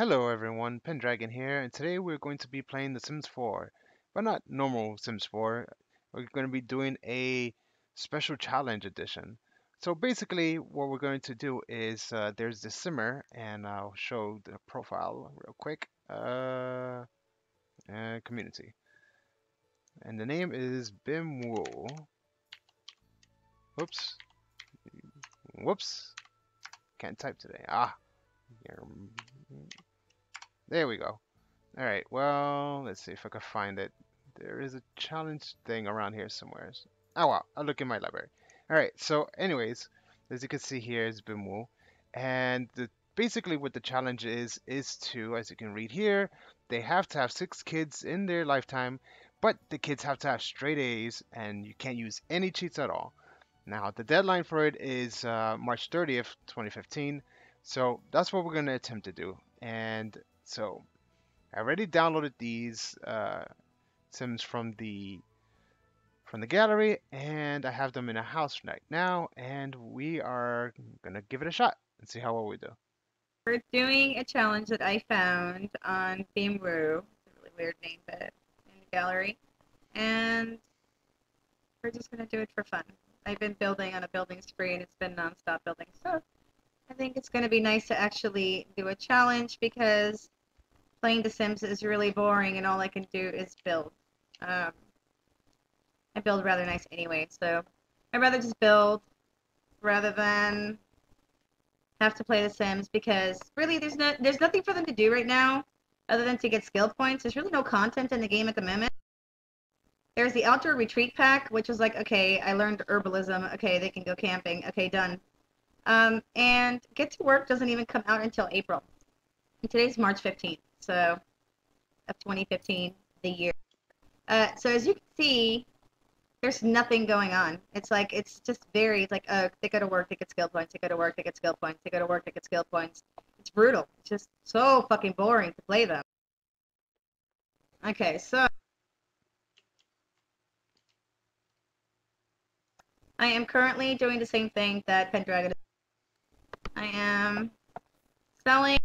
Hello everyone, Pendragon here, and today we're going to be playing The Sims 4, but not normal Sims 4. We're going to be doing a special challenge edition. So basically, what we're going to do is uh, there's the Simmer, and I'll show the profile real quick. Uh, and community, and the name is Bimwo. Whoops, whoops, can't type today. Ah. There we go. All right, well, let's see if I can find it. There is a challenge thing around here somewhere. Oh, wow, I'll look in my library. All right, so anyways, as you can see here is Bimwu. And the, basically what the challenge is, is to, as you can read here, they have to have six kids in their lifetime, but the kids have to have straight A's, and you can't use any cheats at all. Now, the deadline for it is uh, March 30th, 2015. So that's what we're going to attempt to do. And so I already downloaded these uh, sims from the from the gallery and I have them in a house right now and we are gonna give it a shot and see how well we do. We're doing a challenge that I found on Beamwoo, a really weird name, but in the gallery, and we're just gonna do it for fun. I've been building on a building spree and it's been nonstop building, so I think it's gonna be nice to actually do a challenge because playing The Sims is really boring and all I can do is build. Um, I build rather nice anyway, so I'd rather just build rather than have to play The Sims because really there's no there's nothing for them to do right now other than to get skill points. There's really no content in the game at the moment. There's the outdoor retreat pack, which is like, okay, I learned herbalism. Okay, they can go camping. Okay, done. Um, and Get to Work doesn't even come out until April. And today's March 15th so of 2015, the year. Uh, so as you can see, there's nothing going on. It's like it's just very like uh, they go to work, they get skill points. They go to work, they get skill points. They go to work, they get skill points. It's brutal. It's just so fucking boring to play them. Okay, so I am currently doing the same thing that Pendragon. I am selling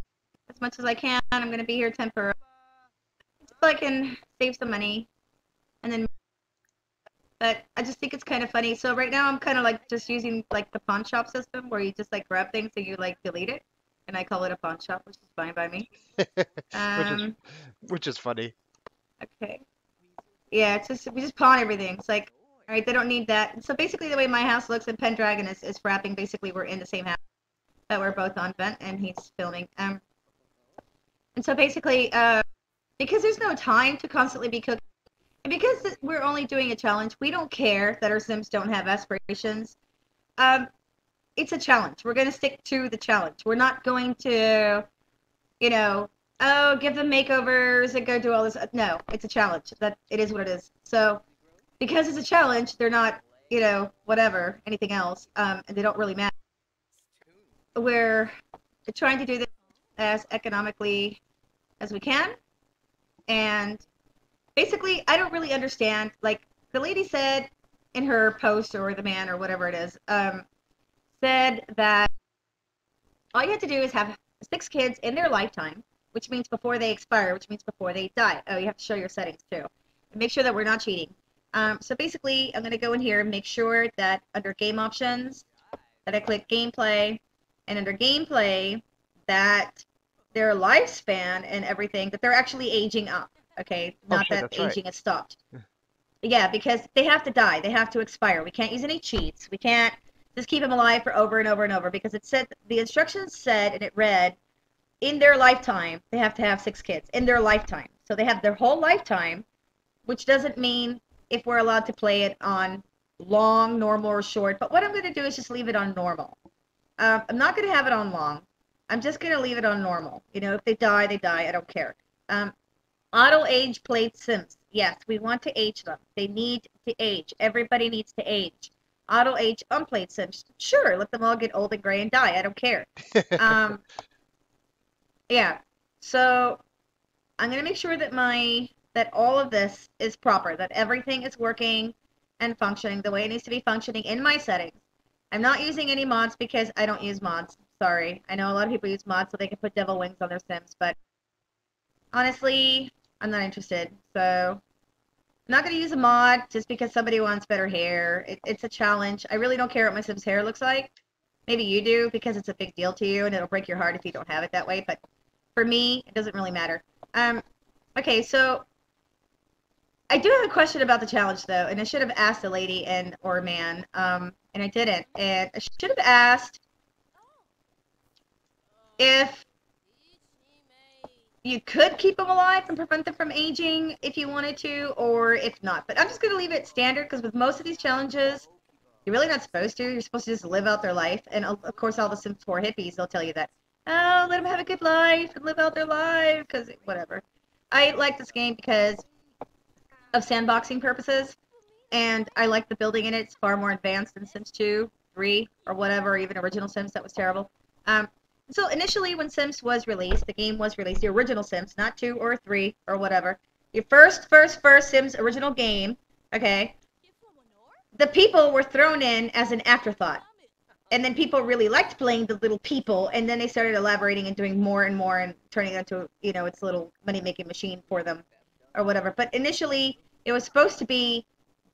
as much as I can. I'm going to be here temporarily. So I can save some money. And then, but I just think it's kind of funny. So right now I'm kind of like just using like the pawn shop system where you just like grab things and you like delete it. And I call it a pawn shop, which is fine by me. Um, which, is, um, which is funny. Okay. Yeah, it's just we just pawn everything. It's like, all right, they don't need that. So basically, the way my house looks in Pendragon is is wrapping. Basically, we're in the same house, but we're both on vent, and he's filming. Um, and so basically, uh, because there's no time to constantly be cooking, and because we're only doing a challenge, we don't care that our Sims don't have aspirations. Um, it's a challenge. We're going to stick to the challenge. We're not going to, you know, oh, give them makeovers and go do all this. No, it's a challenge. That it is what it is. So, because it's a challenge, they're not, you know, whatever, anything else, um, and they don't really matter. We're trying to do this as economically as we can. And basically, I don't really understand. Like the lady said in her post, or the man, or whatever it is, um, said that all you have to do is have six kids in their lifetime, which means before they expire, which means before they die. Oh, you have to show your settings too. And make sure that we're not cheating. Um, so basically, I'm going to go in here and make sure that under game options, that I click gameplay, and under gameplay, that their lifespan and everything that they're actually aging up. Okay, oh, not that aging right. has stopped. yeah, because they have to die. They have to expire. We can't use any cheats. We can't just keep them alive for over and over and over because it said the instructions said and it read in their lifetime they have to have six kids in their lifetime. So they have their whole lifetime, which doesn't mean if we're allowed to play it on long, normal, or short. But what I'm going to do is just leave it on normal. Um, I'm not going to have it on long. I'm just going to leave it on normal. You know, if they die, they die. I don't care. Um, auto age played Sims. Yes, we want to age them. They need to age. Everybody needs to age. Auto age unplayed Sims. Sure, let them all get old and gray and die. I don't care. um, yeah. So I'm going to make sure that my that all of this is proper, that everything is working and functioning the way it needs to be functioning in my settings. I'm not using any mods because I don't use mods. Sorry. I know a lot of people use mods so they can put devil wings on their Sims, but honestly, I'm not interested. So I'm not going to use a mod just because somebody wants better hair. It, it's a challenge. I really don't care what my Sim's hair looks like. Maybe you do because it's a big deal to you and it'll break your heart if you don't have it that way. But for me, it doesn't really matter. Um, okay, so I do have a question about the challenge though, and I should have asked a lady and or man, um, and I didn't. And I should have asked if you could keep them alive and prevent them from aging if you wanted to, or if not. But I'm just going to leave it standard because with most of these challenges, you're really not supposed to. You're supposed to just live out their life. And of course, all the Sims 4 hippies, they'll tell you that. Oh, let them have a good life and live out their life because whatever. I like this game because of sandboxing purposes, and I like the building in it. It's far more advanced than Sims 2, 3, or whatever, even original Sims that was terrible. Um, so initially, when Sims was released, the game was released, the original Sims, not two or three or whatever. Your first, first, first Sims original game, okay? The people were thrown in as an afterthought. And then people really liked playing the little people, and then they started elaborating and doing more and more and turning it into, you know, its little money-making machine for them or whatever. But initially, it was supposed to be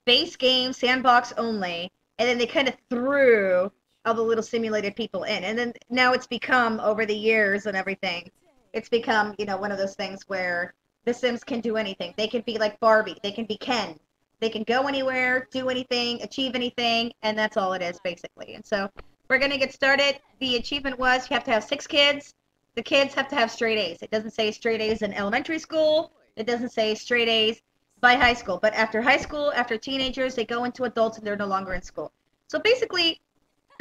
base game, sandbox only, and then they kind of threw all the little simulated people in. And then now it's become over the years and everything, it's become, you know, one of those things where the Sims can do anything. They can be like Barbie, they can be Ken. They can go anywhere, do anything, achieve anything, and that's all it is basically. And so we're going to get started. The achievement was you have to have six kids. The kids have to have straight A's. It doesn't say straight A's in elementary school. It doesn't say straight A's by high school. But after high school, after teenagers, they go into adults and they're no longer in school. So basically,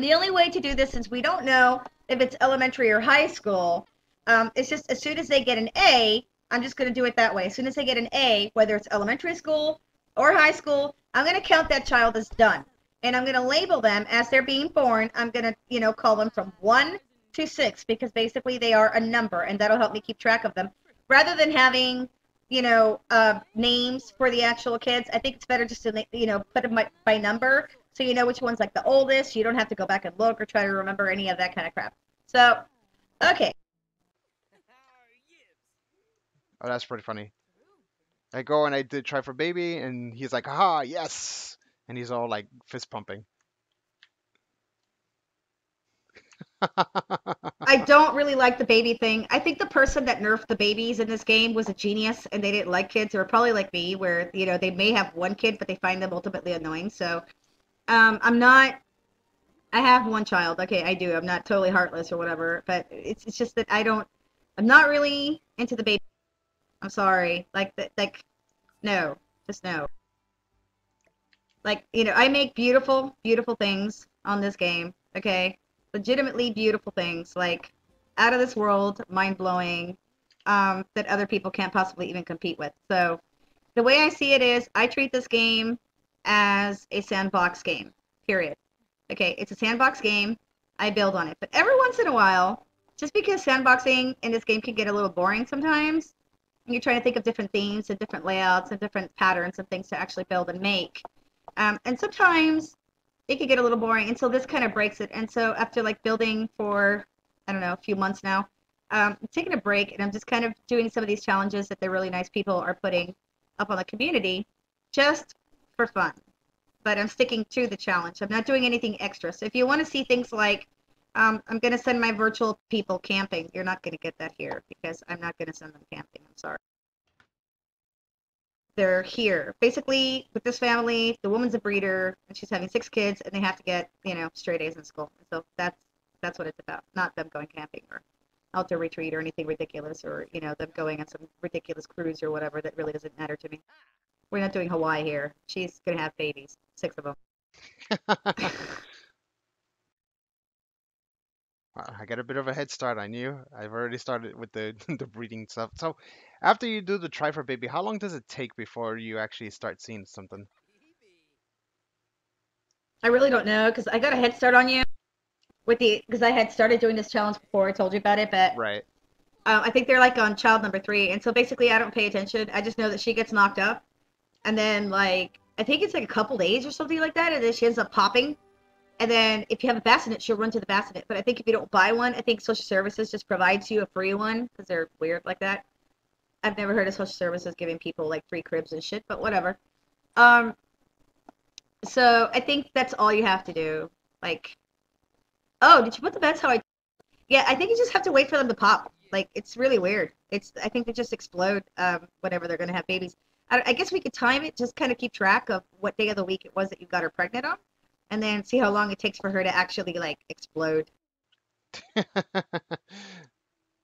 the only way to do this, since we don't know if it's elementary or high school, um, it's just as soon as they get an A, I'm just going to do it that way. As soon as they get an A, whether it's elementary school or high school, I'm going to count that child as done. And I'm going to label them as they're being born. I'm going to, you know, call them from one to six because basically they are a number, and that'll help me keep track of them. Rather than having, you know, uh, names for the actual kids, I think it's better just to, you know, put them by, by number so you know which one's like the oldest. You don't have to go back and look or try to remember any of that kind of crap. So, okay. Oh, that's pretty funny. I go and I did try for baby, and he's like, "Aha, yes!" And he's all like fist pumping. I don't really like the baby thing. I think the person that nerfed the babies in this game was a genius, and they didn't like kids. They were probably like me, where you know they may have one kid, but they find them ultimately annoying. So um, I'm not. I have one child. Okay, I do. I'm not totally heartless or whatever, but it's it's just that I don't. I'm not really into the baby. I'm sorry. Like like, no, just no. Like you know, I make beautiful, beautiful things on this game. Okay, legitimately beautiful things, like out of this world, mind blowing, um, that other people can't possibly even compete with. So, the way I see it is, I treat this game as a sandbox game. Period. Okay, it's a sandbox game. I build on it. But every once in a while, just because sandboxing in this game can get a little boring sometimes, you're trying to think of different themes and different layouts and different patterns and things to actually build and make. Um, and sometimes it can get a little boring, and so this kind of breaks it. And so after like building for, I don't know, a few months now, um, I'm taking a break and I'm just kind of doing some of these challenges that the really nice people are putting up on the community just for fun. But I'm sticking to the challenge. I'm not doing anything extra. So if you want to see things like, um, I'm going to send my virtual people camping, you're not going to get that here because I'm not going to send them camping. I'm sorry. They're here. Basically, with this family, the woman's a breeder and she's having six kids and they have to get, you know, straight A's in school. So that's that's what it's about. Not them going camping or outdoor retreat or anything ridiculous or, you know, them going on some ridiculous cruise or whatever that really doesn't matter to me. We're not doing Hawaii here. She's gonna have babies, six of them. I got a bit of a head start on you. I've already started with the the breeding stuff. So, after you do the try for baby, how long does it take before you actually start seeing something? I really don't know because I got a head start on you with the because I had started doing this challenge before I told you about it, but Right. um, I think they're like on child number three, and so basically I don't pay attention. I just know that she gets knocked up, and then like I think it's like a couple days or something like that, and then she ends up popping, And then if you have a bassinet, she'll run to the bassinet. But I think if you don't buy one, I think social services just provides you a free one because they're weird like that. I've never heard of social services giving people like free cribs and shit, but whatever. Um, so I think that's all you have to do. Like, oh, did you put the beds how I? Yeah, I think you just have to wait for them to pop. Like, it's really weird. It's I think they just explode um, whenever they're gonna have babies. I, guess we could time it, just kind of keep track of what day of the week it was that you got her pregnant on, and then see how long it takes for her to actually like explode.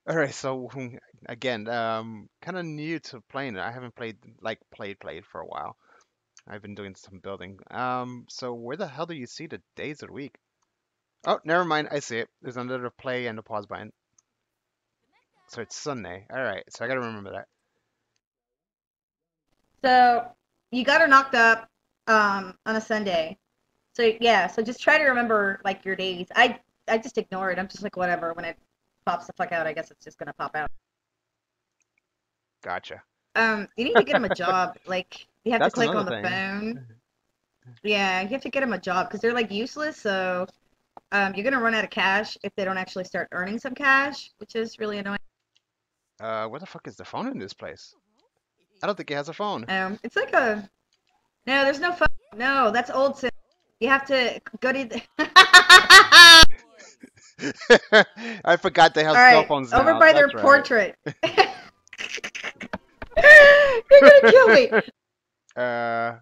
All right, so again, um, kind of new to playing it. I haven't played like played played for a while. I've been doing some building. Um, so where the hell do you see the days of the week? Oh, never mind. I see it. There's another play and a pause button. So it's Sunday. All right, so I gotta remember that. So you got her knocked up um, on a Sunday. So yeah, so just try to remember like your days. I I just ignore it. I'm just like whatever. When it pops the fuck out, I guess it's just gonna pop out. Gotcha. Um, you need to get him a job. Like you have to click on the thing. phone. Yeah, you have to get him a job because they're like useless. So um, you're gonna run out of cash if they don't actually start earning some cash, which is really annoying. Uh, where the fuck is the phone in this place? I don't think he has a phone. Um, it's like a no. There's no phone. No, that's old. Sim. You have to go to. The... I forgot they have All cell right, phones now. over by their right. portrait. You're gonna kill me. Uh,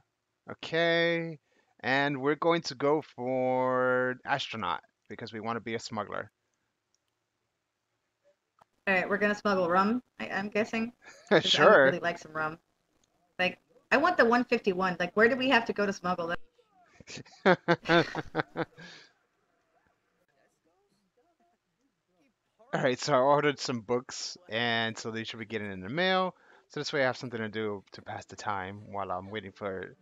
okay. And we're going to go for astronaut because we want to be a smuggler. All right, we're gonna smuggle rum. I, I'm sure. I really like some rum. Like, I want the 151. Like, where do we have to go to smuggle that? All right, so I ordered some books, and so they should be getting in the mail. So this way I have something to do to pass the time while I'm waiting for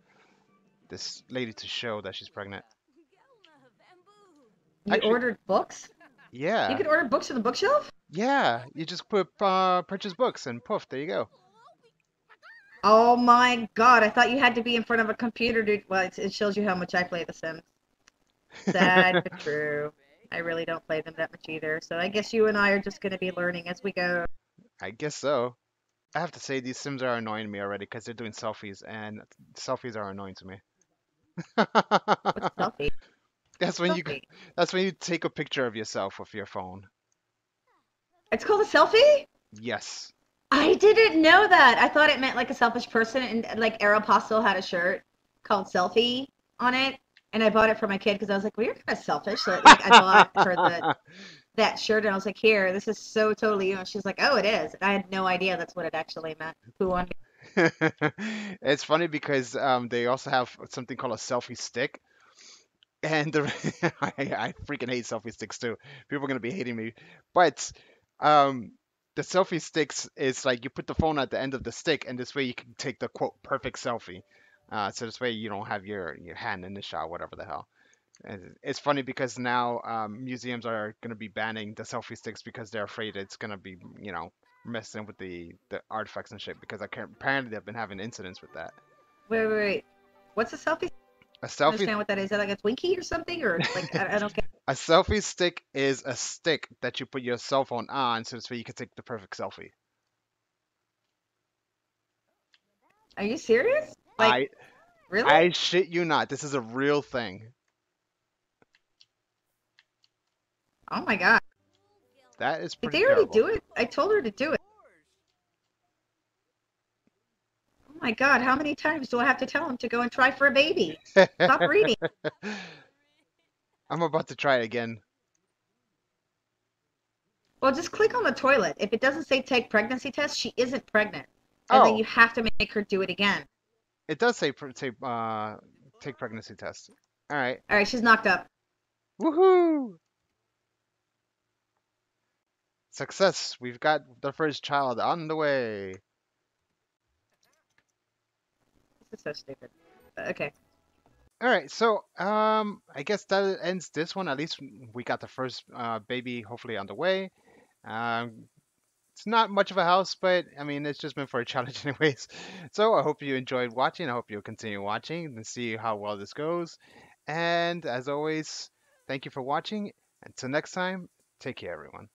this lady to show that she's pregnant. You Actually- ordered books? You Yeah, could order books from the bookshelf? yeah. You just put uh, purchase books, and poof, there you go. Oh my god, I thought you had to be in front of a computer to. Well, it's, it shows you how much I play The Sims. Sad but true. I really don't play them that much either. So I guess you and I are just going to be learning as we go. I guess so. I have to say these Sims are annoying me already because they're doing selfies, and selfies are annoying to me. What's selfie? That's when you that's when you take a picture of yourself with your phone. It's called a selfie? Yes. I didn't know that. I thought it meant like a selfish person, and like Aeropostale had a shirt called Selfie on it, and I bought it for my kid because I was like, "Well, you're kind of selfish." So like, I bought her the that shirt, and I was like, "Here, this is so totally you." And she's like, "Oh, it is." And I had no idea that's what it actually meant. Who me? It's funny because um, they also have something called a selfie stick. And the, I, I freaking hate selfie sticks too. People are gonna be hating me. But um, the selfie sticks is like you put the phone at the end of the stick, and this way you can take the quote perfect selfie. Uh, so this way you don't have your your hand in the shot, whatever the hell. And it's funny because now um, museums are gonna be banning the selfie sticks because they're afraid it's gonna be you know messing with the the artifacts and shit because I can't, apparently they've been having incidents with that. Wait, wait, wait. What's a selfie? A I selfie understand what that is. Is that like a Twinkie or something, or like I, I don't get. a selfie stick is a stick that you put your cell phone on so this way you can take the perfect selfie. Are you serious? Like really? I I shit you not. This is a real thing. Oh my god. That is Did pretty they already terrible. do it? I told her to do it. Oh my god, how many times do I have to tell him to go and try for a baby? Stop reading. I'm about to try it again. Well, just click on the toilet. If it doesn't say take pregnancy test, she isn't pregnant. And then Oh, you have to make her do it again. it does say say uh take pregnancy test. All right. All right, she's knocked up. Woohoo! Success. We've got the first child on the way. Is so stupid. But Okay. All right, so um, I guess that ends this one. At least we got the first uh, baby hopefully on the way. Um, it's not much of a house, but I mean, it's just meant for a challenge anyways. So I hope you enjoyed watching. I hope you'll continue watching and see how well this goes. And as always, Thank you for watching. Until next time, take care, everyone.